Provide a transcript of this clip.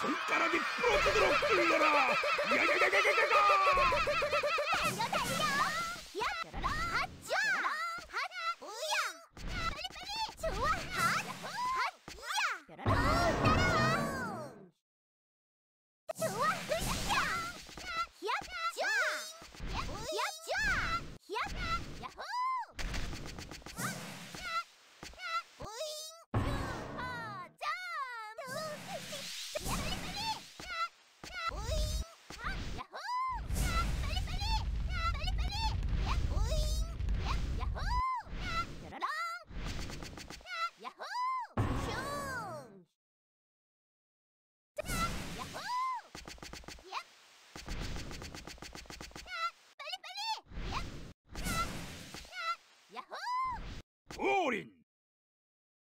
손가락이 부러지도록 굴러라 야야야야야야야 달려 달려 야 뾰로롱 핫쭈 핫 우야 빨리 빨리 좋아 핫핫야 뾰로롱 따라와 좋아 Odin!